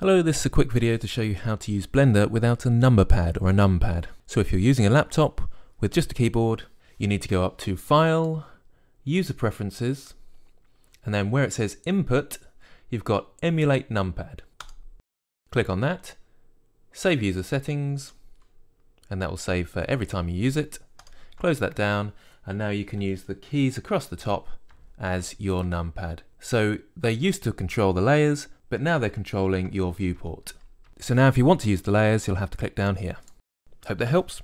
Hello, this is a quick video to show you how to use Blender without a number pad or a numpad. So if you're using a laptop with just a keyboard, you need to go up to File, User Preferences, and then where it says Input, you've got Emulate Numpad. Click on that, save user settings, and that will save for every time you use it. Close that down, and now you can use the keys across the top as your numpad. So they used to control the layers, but now they're controlling your viewport. So now if you want to use the layers, you'll have to click down here. Hope that helps.